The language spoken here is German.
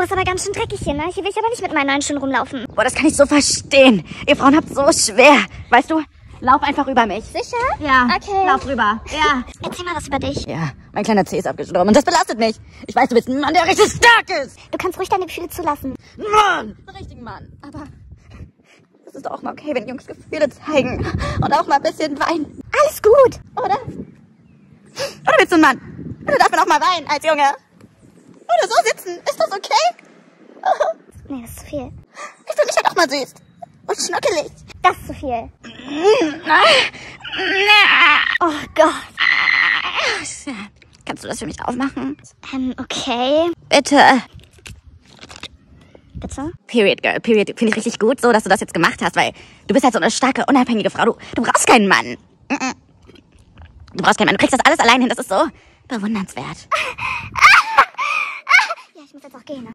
Boah, ist aber ganz schön dreckig hier, ne? Hier will ich aber nicht mit meinen neuen Schuhen rumlaufen. Boah, das kann ich so verstehen. Ihr Frauen habt so schwer. Weißt du, lauf einfach über mich. Sicher? Ja, Okay. lauf rüber. Ja. Erzähl mal was über dich. Ja, mein kleiner Zeh ist abgestorben und das belastet mich. Ich weiß, du bist ein Mann, der richtig stark ist. Du kannst ruhig deine Gefühle zulassen. Mann, einen richtigen Mann. Aber es ist doch auch mal okay, wenn Jungs Gefühle zeigen und auch mal ein bisschen weinen. Alles gut. Oder? Oder bist du ein Mann? Oder darf man auch mal weinen als Junge? Oder so sitzen. Ist das okay? Nee, das ist zu viel. Ich finde mich halt auch mal süß. Und schnuckelig. Das ist zu viel. Oh Gott. Kannst du das für mich aufmachen? Ähm, okay. Bitte. Bitte? Period, Girl. Period. Finde ich richtig gut, so, dass du das jetzt gemacht hast, weil du bist halt so eine starke, unabhängige Frau. Du, du brauchst keinen Mann. Du brauchst keinen Mann. Du kriegst das alles allein hin. Das ist so bewundernswert. Ja,